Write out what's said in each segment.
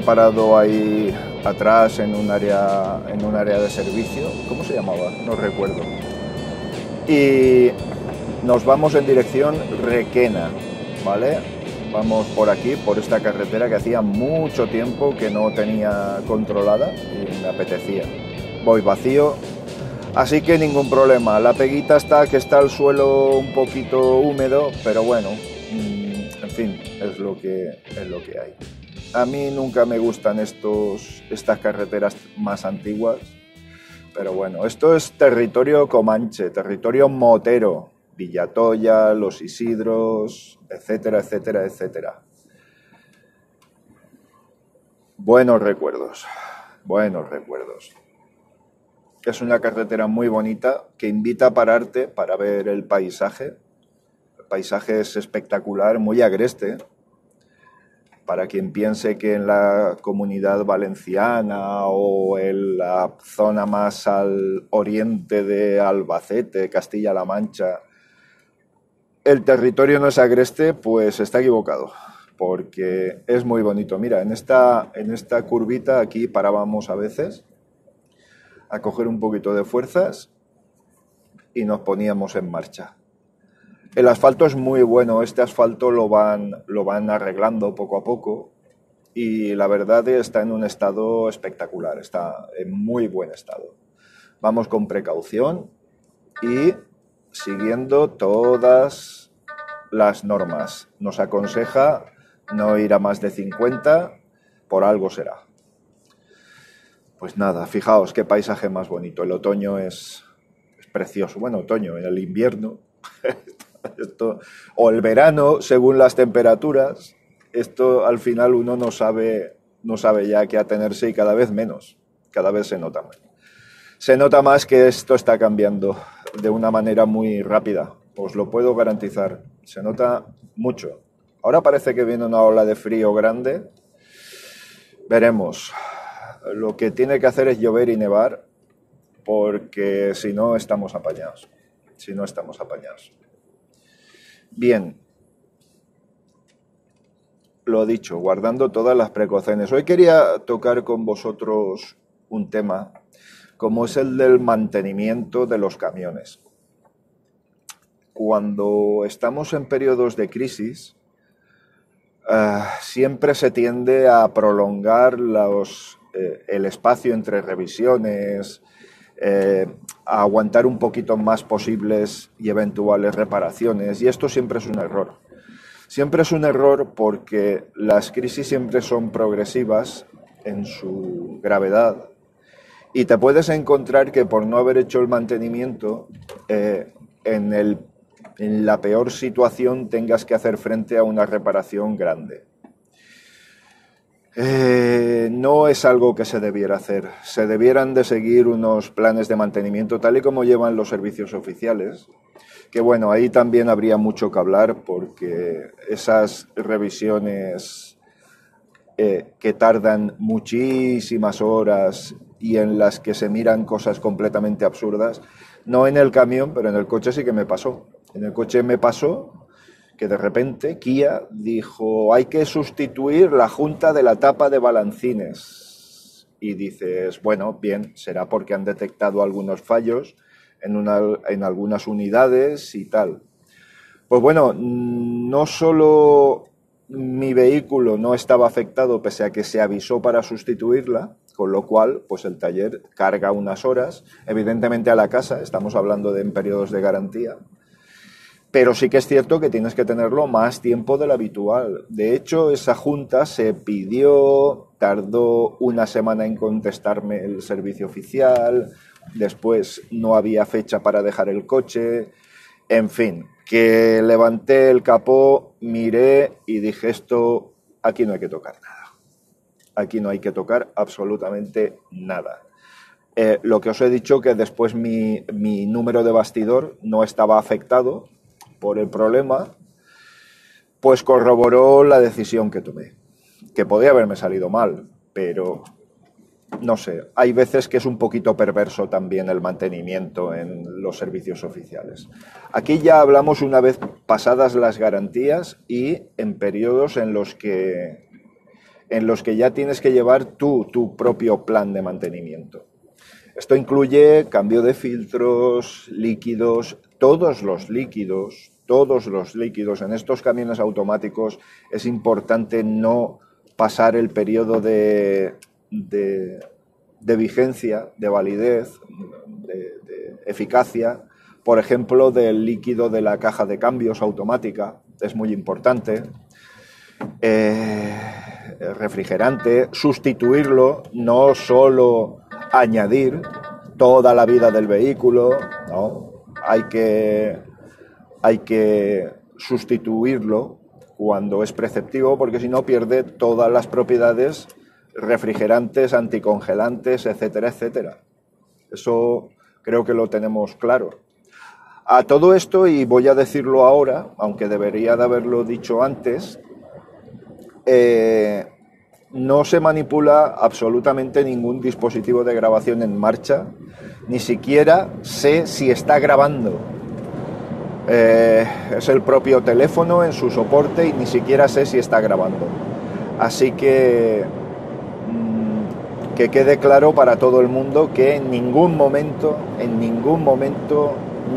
parado ahí atrás en un área, en un área de servicio. ¿Cómo se llamaba? No recuerdo. Y nos vamos en dirección Requena, ¿vale? Vamos por aquí, por esta carretera que hacía mucho tiempo que no tenía controlada y me apetecía. Voy vacío, así que ningún problema. La peguita está que está el suelo un poquito húmedo, pero bueno, mm, en fin, es lo que, es lo que hay. A mí nunca me gustan estos, estas carreteras más antiguas, pero bueno, esto es territorio comanche, territorio motero, Villatoya, Los Isidros, etcétera, etcétera, etcétera. Buenos recuerdos, buenos recuerdos. Es una carretera muy bonita que invita a pararte para ver el paisaje. El paisaje es espectacular, muy agreste, para quien piense que en la comunidad valenciana o en la zona más al oriente de Albacete, Castilla-La Mancha, el territorio no es agreste, pues está equivocado, porque es muy bonito. Mira, en esta, en esta curvita aquí parábamos a veces a coger un poquito de fuerzas y nos poníamos en marcha. El asfalto es muy bueno, este asfalto lo van, lo van arreglando poco a poco y la verdad está en un estado espectacular, está en muy buen estado. Vamos con precaución y siguiendo todas las normas. Nos aconseja no ir a más de 50, por algo será. Pues nada, fijaos qué paisaje más bonito. El otoño es, es precioso. Bueno, otoño, el invierno O el verano, según las temperaturas, esto al final uno no sabe, no sabe ya qué atenerse y cada vez menos, cada vez se nota más. Se nota más que esto está cambiando de una manera muy rápida, os lo puedo garantizar, se nota mucho. Ahora parece que viene una ola de frío grande, veremos. Lo que tiene que hacer es llover y nevar, porque si no estamos apañados, si no estamos apañados. Bien, lo dicho, guardando todas las precauciones. Hoy quería tocar con vosotros un tema como es el del mantenimiento de los camiones. Cuando estamos en periodos de crisis, eh, siempre se tiende a prolongar los, eh, el espacio entre revisiones, eh, a aguantar un poquito más posibles y eventuales reparaciones. Y esto siempre es un error. Siempre es un error porque las crisis siempre son progresivas en su gravedad y te puedes encontrar que por no haber hecho el mantenimiento, eh, en, el, en la peor situación tengas que hacer frente a una reparación grande. Eh, no es algo que se debiera hacer. Se debieran de seguir unos planes de mantenimiento tal y como llevan los servicios oficiales. Que bueno, ahí también habría mucho que hablar porque esas revisiones eh, que tardan muchísimas horas y en las que se miran cosas completamente absurdas, no en el camión, pero en el coche sí que me pasó. En el coche me pasó que de repente Kia dijo hay que sustituir la junta de la tapa de balancines. Y dices, bueno, bien, será porque han detectado algunos fallos en, una, en algunas unidades y tal. Pues bueno, no solo mi vehículo no estaba afectado pese a que se avisó para sustituirla, con lo cual pues el taller carga unas horas, evidentemente a la casa, estamos hablando de en periodos de garantía, pero sí que es cierto que tienes que tenerlo más tiempo del habitual. De hecho, esa junta se pidió, tardó una semana en contestarme el servicio oficial, después no había fecha para dejar el coche, en fin, que levanté el capó, miré y dije esto, aquí no hay que tocar nada. Aquí no hay que tocar absolutamente nada. Eh, lo que os he dicho que después mi, mi número de bastidor no estaba afectado, por el problema, pues corroboró la decisión que tomé, que podía haberme salido mal, pero no sé, hay veces que es un poquito perverso también el mantenimiento en los servicios oficiales. Aquí ya hablamos una vez pasadas las garantías y en periodos en los que en los que ya tienes que llevar tú tu propio plan de mantenimiento. Esto incluye cambio de filtros, líquidos, todos los líquidos, todos los líquidos. En estos camiones automáticos es importante no pasar el periodo de, de, vigencia, de validez, de, eficacia, por ejemplo, del líquido de la caja de cambios automática, es muy importante. Eh, refrigerante, sustituirlo, no solo añadir toda la vida del vehículo, ¿no? hay, que, hay que sustituirlo cuando es preceptivo, porque si no pierde todas las propiedades refrigerantes, anticongelantes, etcétera, etcétera. Eso creo que lo tenemos claro. A todo esto, y voy a decirlo ahora, aunque debería de haberlo dicho antes, eh, no se manipula absolutamente ningún dispositivo de grabación en marcha, ni siquiera sé si está grabando. Eh, es el propio teléfono en su soporte y ni siquiera sé si está grabando. Así que mm, que quede claro para todo el mundo que en ningún momento, en ningún momento,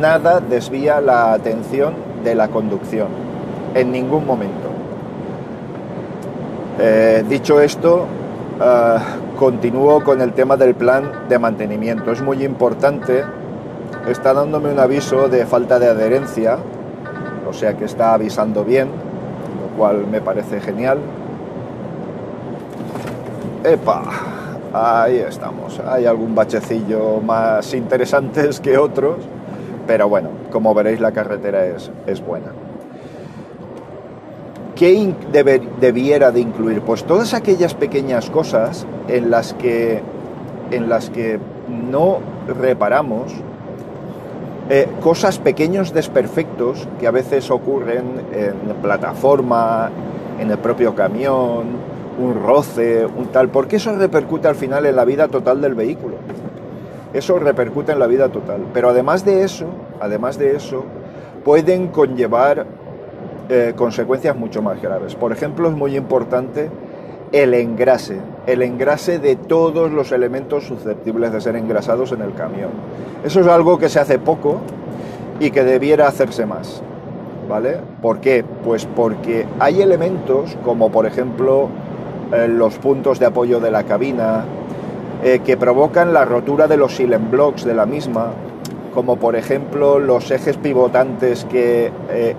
nada desvía la atención de la conducción. En ningún momento. Eh, dicho esto, eh, continúo con el tema del plan de mantenimiento. Es muy importante, está dándome un aviso de falta de adherencia, o sea que está avisando bien, lo cual me parece genial. ¡Epa! Ahí estamos. Hay algún bachecillo más interesantes que otros, pero bueno, como veréis la carretera es, es buena. ¿Qué debiera de incluir? Pues todas aquellas pequeñas cosas en las que, en las que no reparamos, eh, cosas pequeños desperfectos que a veces ocurren en la plataforma, en el propio camión, un roce, un tal, porque eso repercute al final en la vida total del vehículo. Eso repercute en la vida total. Pero además de eso, además de eso, pueden conllevar eh, consecuencias mucho más graves. Por ejemplo, es muy importante el engrase, el engrase de todos los elementos susceptibles de ser engrasados en el camión. Eso es algo que se hace poco y que debiera hacerse más. ¿Vale? ¿Por qué? Pues porque hay elementos como por ejemplo eh, los puntos de apoyo de la cabina eh, que provocan la rotura de los silent blocks de la misma, como por ejemplo los ejes pivotantes que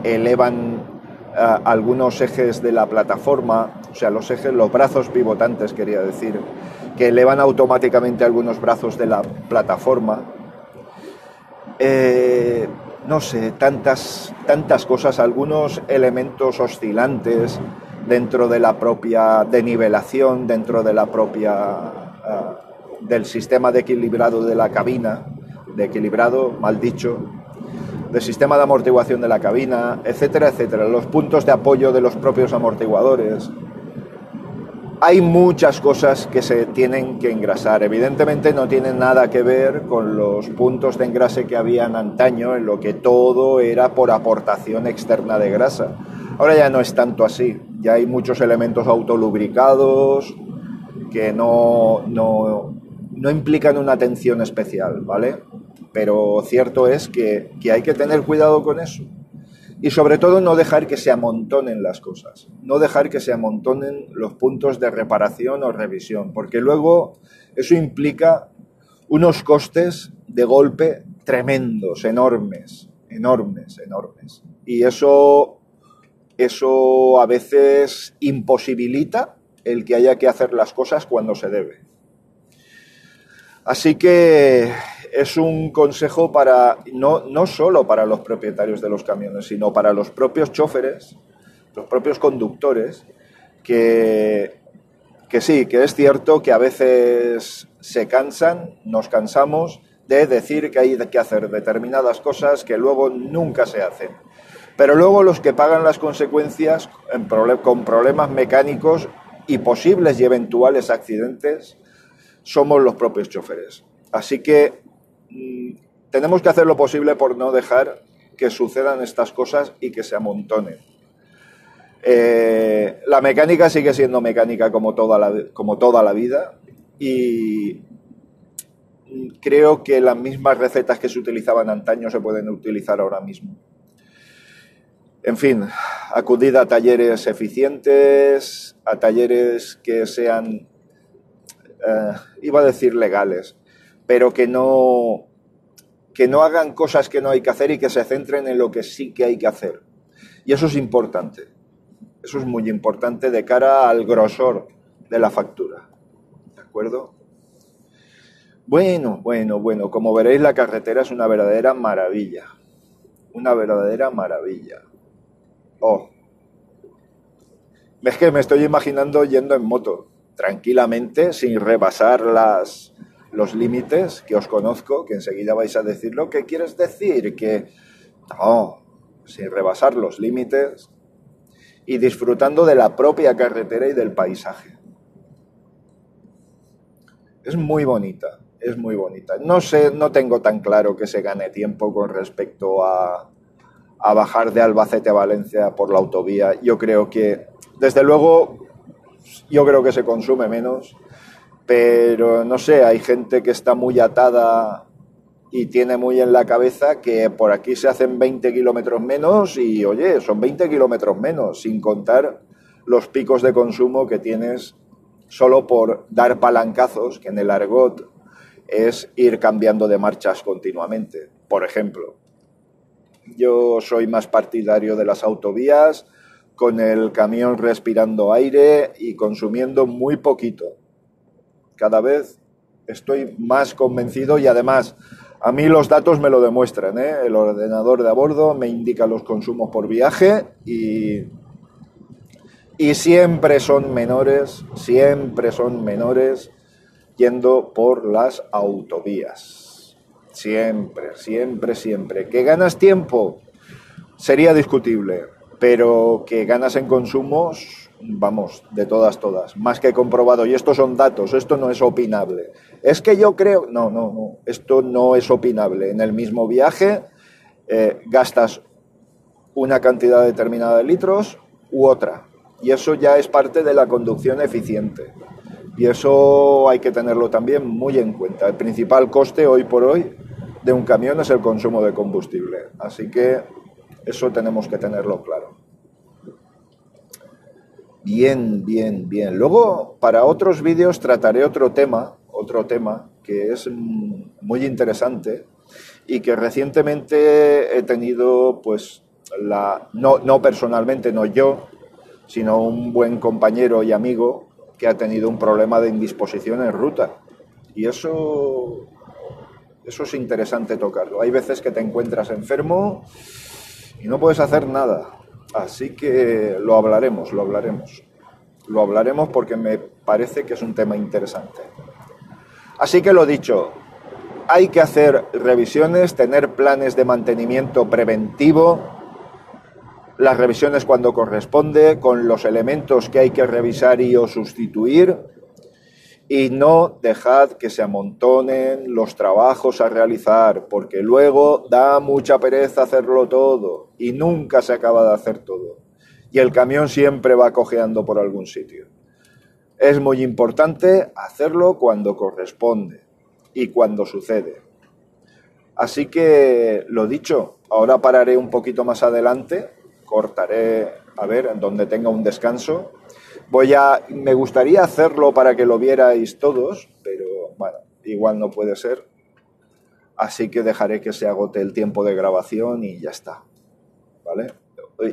elevan algunos ejes de la plataforma, o sea, los ejes, los brazos pivotantes, quería decir, que elevan automáticamente algunos brazos de la plataforma. Eh, no sé, tantas, tantas cosas, algunos elementos oscilantes dentro de la propia denivelación, dentro de la propia ah, del sistema de equilibrado de la cabina, de equilibrado, mal dicho, del sistema de amortiguación de la cabina, etcétera, etcétera, los puntos de apoyo de los propios amortiguadores. Hay muchas cosas que se tienen que engrasar. Evidentemente no tienen nada que ver con los puntos de engrase que habían antaño, en lo que todo era por aportación externa de grasa. Ahora ya no es tanto así. Ya hay muchos elementos autolubricados que no, no, no implican una atención especial, ¿vale? Pero cierto es que, hay que tener cuidado con eso. Y sobre todo no dejar que se amontonen las cosas, no dejar que se amontonen los puntos de reparación o revisión, porque luego eso implica unos costes de golpe tremendos, enormes, enormes, enormes. Y eso, eso a veces imposibilita el que haya que hacer las cosas cuando se debe. Así que es un consejo para no, no solo para los propietarios de los camiones, sino para los propios choferes, los propios conductores, que, que sí, que es cierto que a veces se cansan, nos cansamos de decir que hay que hacer determinadas cosas que luego nunca se hacen. Pero luego los que pagan las consecuencias con problemas mecánicos y posibles y eventuales accidentes somos los propios choferes. Así que tenemos que hacer lo posible por no dejar que sucedan estas cosas y que se amontonen. Eh, la mecánica sigue siendo mecánica como toda, la, como toda la vida y creo que las mismas recetas que se utilizaban antaño se pueden utilizar ahora mismo. En fin, acudid a talleres eficientes, a talleres que sean, eh, iba a decir legales, pero que no, que no hagan cosas que no hay que hacer y que se centren en lo que sí que hay que hacer. Y eso es importante. Eso es muy importante de cara al grosor de la factura. ¿De acuerdo? Bueno, bueno, bueno, como veréis la carretera es una verdadera maravilla. Una verdadera maravilla. Oh. Es que me estoy imaginando yendo en moto, tranquilamente, sin rebasar las, los límites que os conozco, que enseguida vais a decirlo. ¿Qué quieres decir? Que no, sin rebasar los límites y disfrutando de la propia carretera y del paisaje. Es muy bonita, es muy bonita. No sé, no tengo tan claro que se gane tiempo con respecto a, a bajar de Albacete a Valencia por la autovía. Yo creo que, desde luego, yo creo que se consume menos, pero no sé, hay gente que está muy atada y tiene muy en la cabeza que por aquí se hacen 20 kilómetros menos y, oye, son 20 kilómetros menos, sin contar los picos de consumo que tienes solo por dar palancazos, que en el argot es ir cambiando de marchas continuamente, por ejemplo. Yo soy más partidario de las autovías, con el camión respirando aire y consumiendo muy poquito. Cada vez estoy más convencido y además a mí los datos me lo demuestran. ¿eh? El ordenador de a bordo me indica los consumos por viaje y, y siempre son menores, siempre son menores yendo por las autovías. Siempre, siempre, siempre. ¿Que ganas tiempo? Sería discutible, pero que ganas en consumos, vamos, de todas, todas. Más que comprobado. Y estos son datos, esto no es opinable. Es que yo creo, no, no, no, esto no es opinable. En el mismo viaje eh, gastas una cantidad determinada de litros u otra. Y eso ya es parte de la conducción eficiente. Y eso hay que tenerlo también muy en cuenta. El principal coste hoy por hoy de un camión es el consumo de combustible. Así que eso tenemos que tenerlo claro. Bien, bien, bien. Luego, para otros vídeos trataré otro tema, otro tema que es muy interesante y que recientemente he tenido, pues, la, no, no personalmente, no yo, sino un buen compañero y amigo que ha tenido un problema de indisposición en ruta. Y eso, eso es interesante tocarlo. Hay veces que te encuentras enfermo y no puedes hacer nada. Así que lo hablaremos, lo hablaremos. Lo hablaremos porque me parece que es un tema interesante. Así que lo dicho, hay que hacer revisiones, tener planes de mantenimiento preventivo, las revisiones cuando corresponde, con los elementos que hay que revisar y o sustituir, y no dejad que se amontonen los trabajos a realizar, porque luego da mucha pereza hacerlo todo y nunca se acaba de hacer todo. Y el camión siempre va cojeando por algún sitio. Es muy importante hacerlo cuando corresponde y cuando sucede. Así que, lo dicho, ahora pararé un poquito más adelante cortaré, a ver, en donde tenga un descanso. Voy a, me gustaría hacerlo para que lo vierais todos, pero bueno, igual no puede ser. Así que dejaré que se agote el tiempo de grabación y ya está. ¿Vale?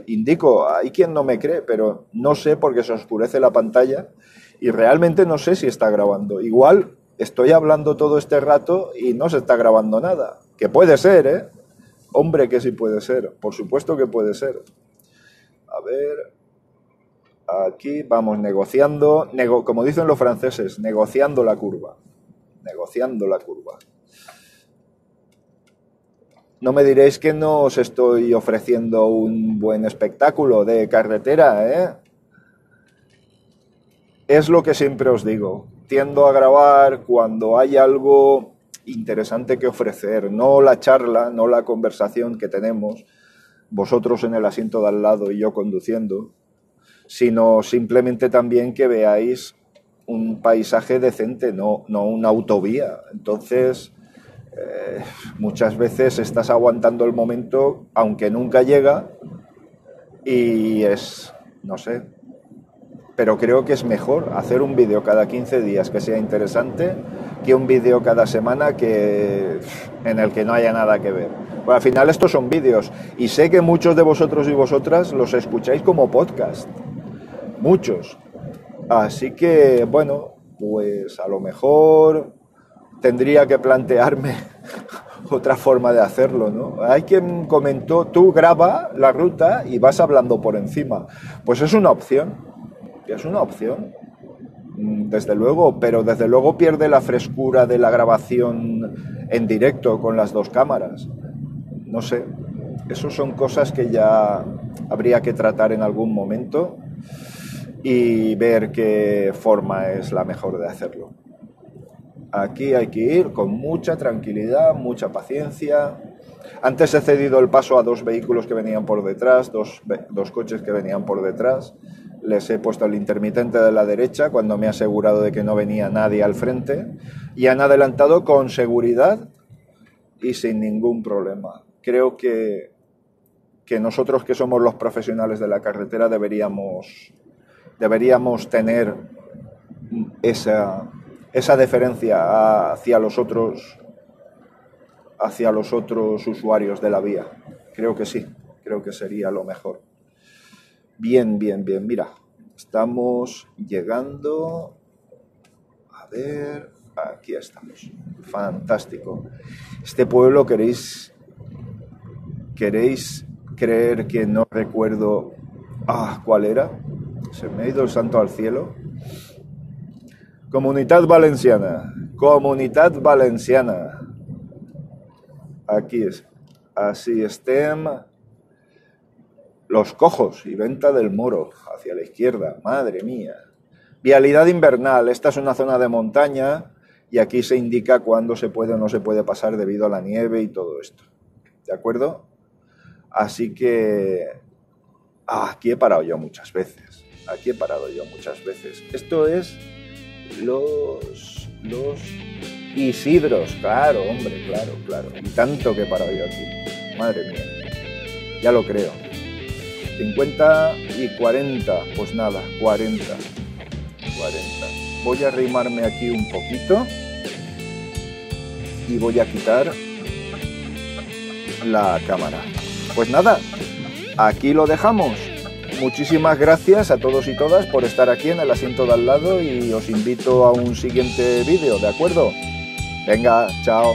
Indico, hay quien no me cree, pero no sé porque se oscurece la pantalla y realmente no sé si está grabando. Igual estoy hablando todo este rato y no se está grabando nada. Que puede ser, ¿eh? Hombre, que sí puede ser. Por supuesto que puede ser. A ver. Aquí vamos negociando, como dicen los franceses, negociando la curva. Negociando la curva. No me diréis que no os estoy ofreciendo un buen espectáculo de carretera, ¿eh? Es lo que siempre os digo. Tiendo a grabar cuando hay algo interesante que ofrecer, no la charla, no la conversación que tenemos, vosotros en el asiento de al lado y yo conduciendo, sino simplemente también que veáis un paisaje decente, no, no una autovía. Entonces, eh, muchas veces estás aguantando el momento, aunque nunca llega, y es, no sé, pero creo que es mejor hacer un vídeo cada 15 días que sea interesante que un vídeo cada semana que, en el que no haya nada que ver. Bueno, al final estos son vídeos y sé que muchos de vosotros y vosotras los escucháis como podcast. Muchos. Así que, bueno, pues a lo mejor tendría que plantearme otra forma de hacerlo, ¿no? Hay quien comentó, tú graba la ruta y vas hablando por encima. Pues es una opción, es una opción, mm, desde luego, pero desde luego pierde la frescura de la grabación en directo con las dos cámaras. No sé, eso son cosas que ya habría que tratar en algún momento y ver qué forma es la mejor de hacerlo. Aquí hay que ir con mucha tranquilidad, mucha paciencia. Antes he cedido el paso a dos vehículos que venían por detrás, dos, dos coches que venían por detrás. Les he puesto el intermitente de la derecha cuando me he asegurado de que no venía nadie al frente y han adelantado con seguridad y sin ningún problema. Creo que, que nosotros que somos los profesionales de la carretera deberíamos deberíamos tener esa, esa deferencia hacia los otros hacia los otros usuarios de la vía. Creo que sí, creo que sería lo mejor. Bien, bien, bien. Mira, estamos llegando. A ver, aquí estamos. Fantástico. Este pueblo queréis queréis creer que no recuerdo ah, cuál era se me ha ido el santo al cielo. Comunidad Valenciana, Comunidad Valenciana. Aquí es. Así estén los cojos y venta del moro hacia la izquierda. Madre mía. Vialidad invernal. Esta es una zona de montaña y aquí se indica cuándo se puede o no se puede pasar debido a la nieve y todo esto. ¿De acuerdo? Así que ah, aquí he parado yo muchas veces. Aquí he parado yo muchas veces. Esto es los, los Isidros, claro, hombre, claro, claro. Y tanto que he parado yo aquí. Madre mía. Ya lo creo. 50 y 40. Pues nada, 40. 40. Voy a arrimarme aquí un poquito. Y voy a quitar la cámara. Pues nada, aquí lo dejamos. Muchísimas gracias a todos y todas por estar aquí en el asiento de al lado y os invito a un siguiente vídeo, ¿de acuerdo? Venga, chao.